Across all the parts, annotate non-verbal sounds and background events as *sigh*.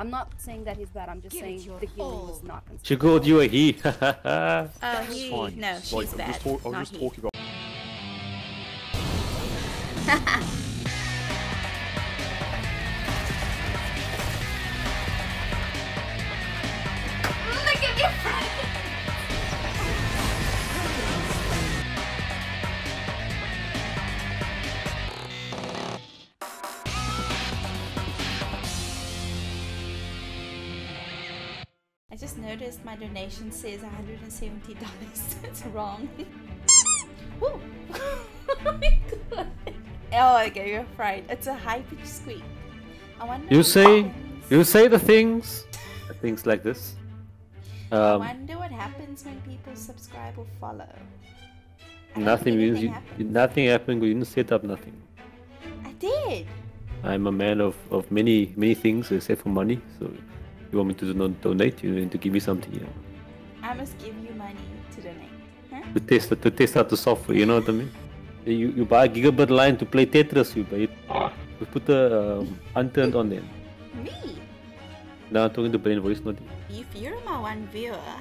I'm not saying that he's bad. I'm just saying the healing was not consistent. She called you a he. *laughs* Oh, he. Fine. No, Like, she's I'm bad. just, talk- I'm not just he. talking about. *laughs* noticed my donation says $170. *laughs* It's wrong. *laughs* *laughs* Oh my god. Oh, I gave you a fright. It's a high pitched squeak. I wonder You what say, happens- you say the things, things like this. I Um, wonder what happens when people subscribe or follow. I nothing you, happens. nothing happened. You didn't set up nothing. I did. I'm a man of, of many many things except for money. So you want me to not donate? You need to give me something. You know, I must give you money to donate. Huh? to test to test out the software. You know what I mean? You you buy a gigabit line to play Tetris. You buy it. We put the um, unturned on there. Me? Now I'm talking to brain voice, not you. If you're my one viewer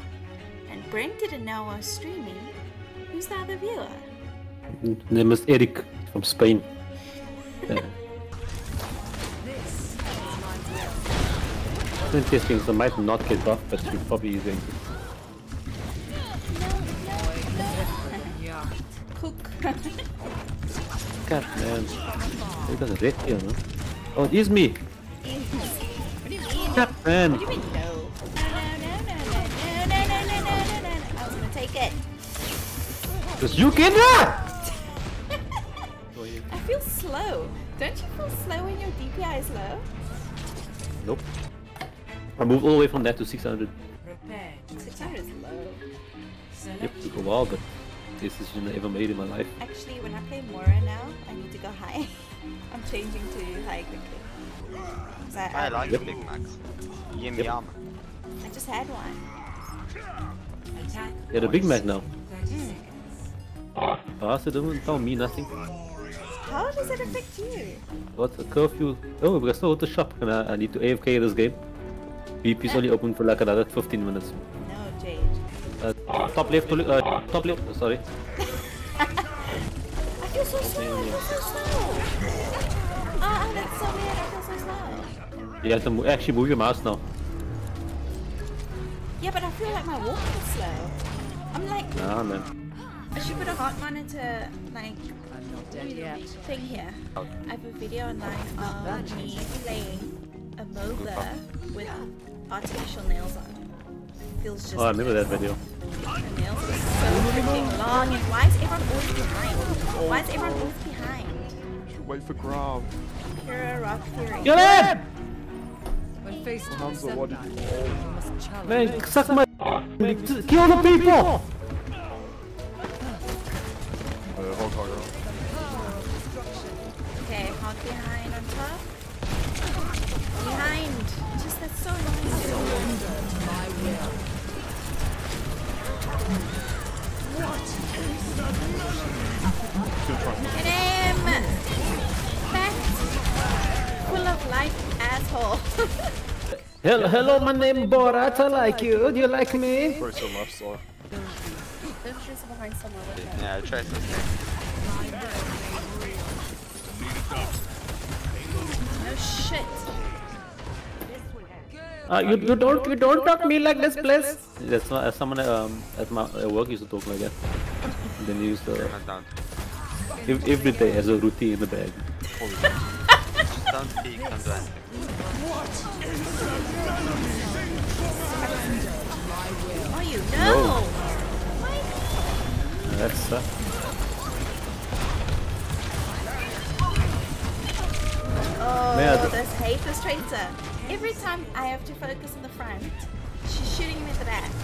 and Brent didn't know I was streaming, who's the other viewer? Name is Eric from Spain. *laughs* Yeah. in testing, so might not get buffed, but she's probably is going. Cook. God man. He got red here, no? Oh, it is me! God man! What do you mean no? Take it. Cause you can not. I feel slow. Don't you feel slow when your DPI is low? Nope. I moved all the way from that to 600. 600 is low. Yep, took a while, but this decision I ever made in my life. Actually, when I play Moira now, I need to go high. *laughs* I'm changing to high quickly. 'Cause I, I like Yep. the Big Macs. Give me Yep. armor. I just had one. Yeah, the Big Mac now. Hmm. Bastard, don't tell me nothing. How does it affect you? What's a curfew? Oh, we got still at the shop, and I, I need to AFK this game. VP's only open for like another 15 minutes. No, Jade. Uh, top left, uh, top left, sorry. *laughs* I feel so slow. I feel so slow. Ah, oh, that's so weird. I feel so slow. You have to mo- actually move your mouse now. Yeah, but I feel like my walking is slow. I'm like, Nah, man. *gasps* I should put a heart monitor like I'm not dead yet. thing here. I have a video online of me playing a MOBA with artificial nails on. Feels just Oh, I remember that video. The nails are so freaking long. And why is everyone always behind? Why is everyone always behind? Should wait for Grab. Hero Rock Fury. Kill him! When faced with Hamza, what did you setbacks, you must challenge Man, suck my. Kill the people! Uh, hold on, girl. Okay, hog behind on top. Behind. Just that's so annoying. Still trying to Hit him! Fat, full of life asshole. *laughs* Hello, hello, my name Borat. I like you. Do you like me? brace your left side. There's just behind somewhere. Yeah, try to stay. shit. Uh, you, you don't you don't talk me like this, please. That's not as someone um at my at work used to talk like that. And then he used to Not down. every day as a routine in the bag. Don't peek, don't do anything. Oh, you know. No. What? That's Oh, Man. this haters traitor. Every time I have to focus on the front, she's shooting me at the back. *laughs*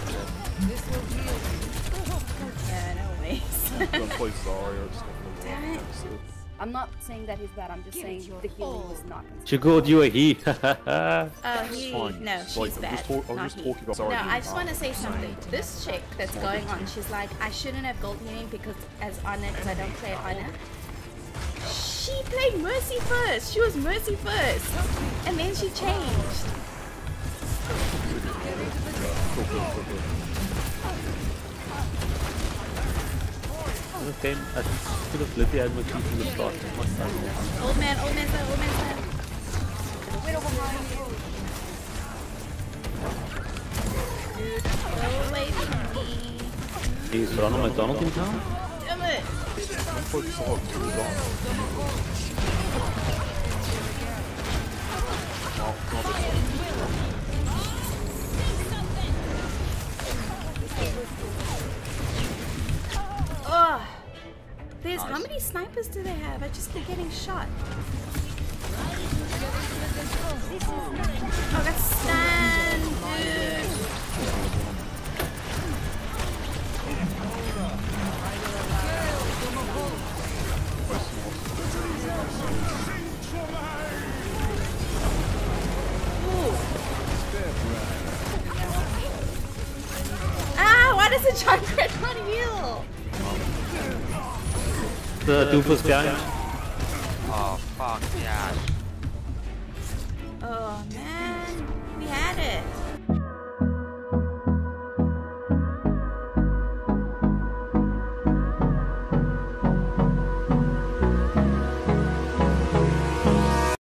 Yeah, no ways. *laughs* Don't play Zarya. Just Damn it. I'm not saying that he's bad. I'm just saying the healing was not consistent. she called you a *laughs* oh, he. Oh, he. No, she's Like, I'm bad. just talk- I'm not just he. talking about- No, Sorry. I just want to say something. This chick that's going on, she's like, I shouldn't have gold healing because as Ana, because I don't play Ana. She played Mercy first. She was Mercy first. And then she changed. Okay, I think have lit the from the start. Old man, old man, old man. Wait over He's Ronald McDonald in town? Damn it. Ugh. There's how many snipers do they have? I just keep getting shot. Oh, that's Stan, dude. Why does the chocolate not heal? The doofus behind. Oh, fuck, yeah. Man.